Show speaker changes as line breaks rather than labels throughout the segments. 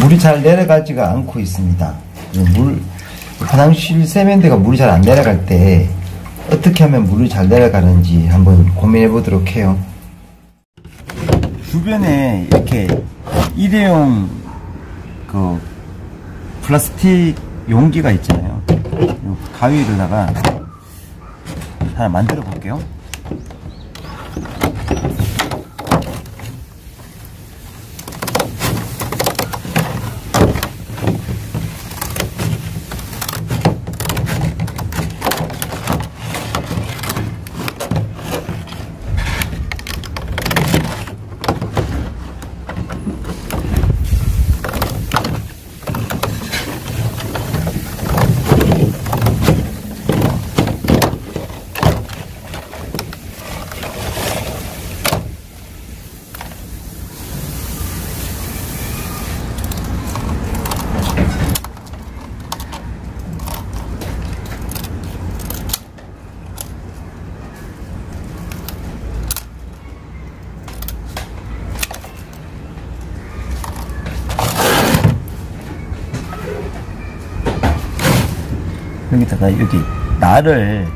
물이 잘 내려가지가 않고 있습니다. 물, 화장실 세면대가 물이 잘 안 내려갈 때 어떻게 하면 물이 잘 내려가는지 한번 고민해 보도록 해요. 주변에 이렇게 일회용 그 플라스틱 용기가 있잖아요. 가위로다가 하나 만들어 볼게요. 여기다가 여기 날을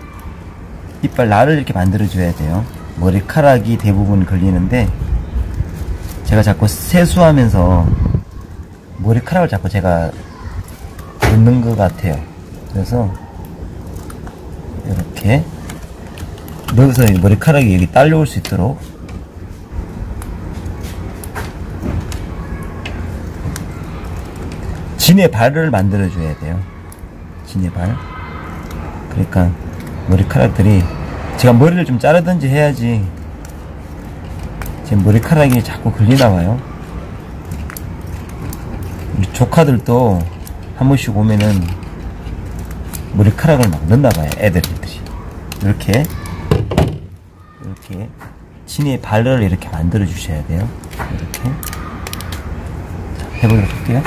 이빨 날을 이렇게 만들어 줘야 돼요. 머리카락이 대부분 걸리는데 제가 자꾸 세수하면서 머리카락을 자꾸 제가 넣는 것 같아요. 그래서 이렇게 넣어서 머리카락이 여기 딸려올 수 있도록 진의 발을 만들어 줘야 돼요 진의 발 그러니까 머리카락들이 제가 머리를 좀 자르든지 해야지 제 머리카락이 자꾸 걸리나 봐요. 조카들도 한 번씩 오면은 머리카락을 막 넣나 봐요 애들들이. 이렇게 이렇게 진의 발을 이렇게 만들어 주셔야 돼요. 이렇게. 자, 해보도록 할게요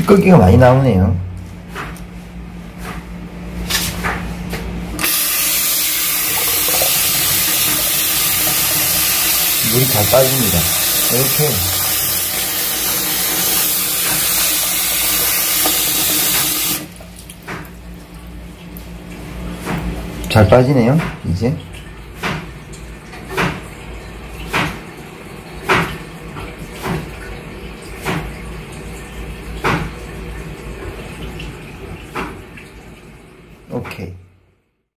찌꺼기가 많이 나오네요. 물이 잘 빠집니다. 이렇게 잘 빠지네요. 이제 오케이.